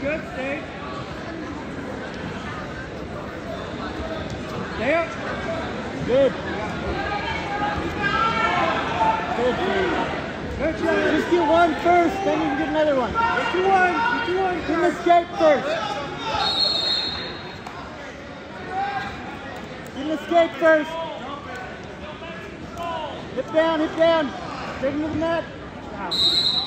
Good, stay. Stay up. Good. Good. Good. Just get one first, then you can get another one. Get you one. Get you one. Get an escape first. Get an escape first. Hip down, hip down. Take him the net. Wow.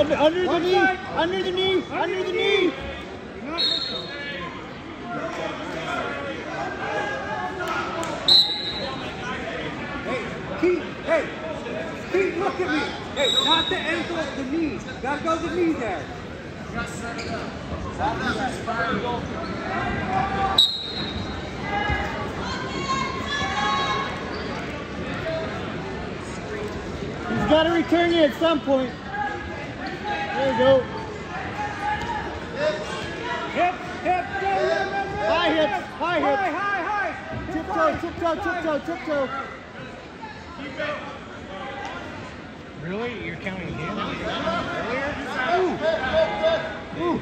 Under, under the knee, under the knee, under the knee. You're not listening. Hey, Keith, hey, Keith, look at me. Hey, not the ankle, the knee. Gotta go the knee there. He's got to return you at some point. There you go. Hip, hip, go, yeah, yeah, yeah, High hips, high hips. High, high, high. Hip Tiptoe, tiptoe, hip tiptoe, tiptoe. Really? You're counting him? Ooh.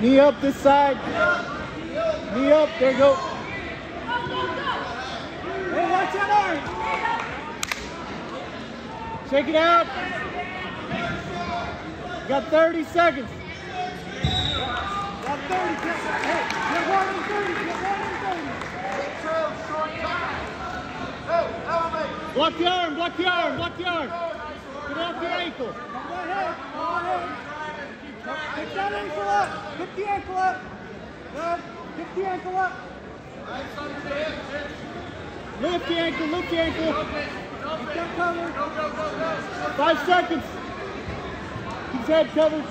Knee up this side. Knee up. There you go. Hey, watch that arm. Shake it out. You got 30 seconds. Got 30. Get, hey, get one and 30. Get one and 30. Block the arm. Block the arm. Block the arm. Get off your ankle. Come on ahead. Come on ahead. Pick that ankle up. Pick the ankle up. Good. The ankle up. Lift the ankle. Lift the ankle. Keep that covered. Five seconds. His head covered.